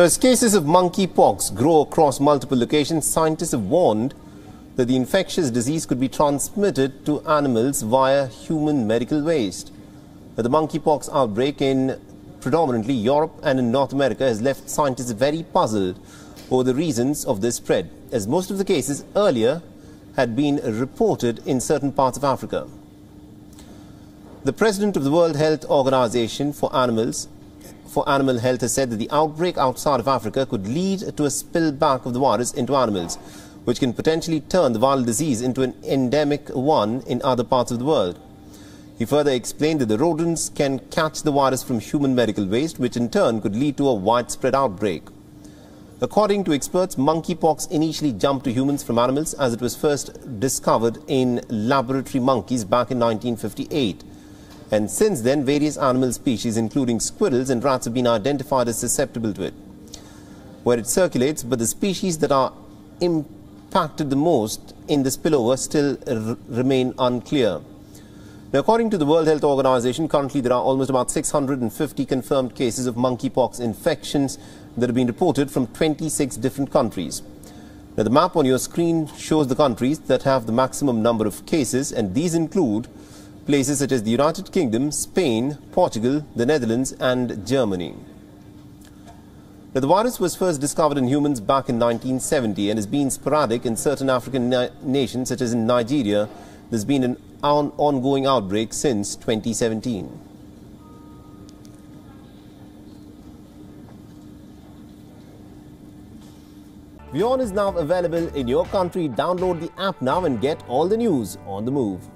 Now, as cases of monkeypox grow across multiple locations, scientists have warned that the infectious disease could be transmitted to animals via human medical waste. Now, the monkeypox outbreak in predominantly Europe and in North America has left scientists very puzzled over the reasons of this spread, as most of the cases earlier had been reported in certain parts of Africa. The president of the World Health Organization for Animals for Animal Health has said that the outbreak outside of Africa could lead to a spillback of the virus into animals, which can potentially turn the viral disease into an endemic one in other parts of the world. He further explained that the rodents can catch the virus from human medical waste, which in turn could lead to a widespread outbreak. According to experts, monkeypox initially jumped to humans from animals as it was first discovered in laboratory monkeys back in 1958 and since then various animal species including squirrels and rats have been identified as susceptible to it. Where it circulates, but the species that are impacted the most in the spillover still remain unclear. Now, according to the World Health Organization, currently there are almost about 650 confirmed cases of monkeypox infections that have been reported from 26 different countries. Now, the map on your screen shows the countries that have the maximum number of cases, and these include places such as the United Kingdom, Spain, Portugal, the Netherlands and Germany. Now, the virus was first discovered in humans back in 1970 and has been sporadic in certain African na nations such as in Nigeria. There's been an on ongoing outbreak since 2017. WION is now available in your country. Download the app now and get all the news on the move.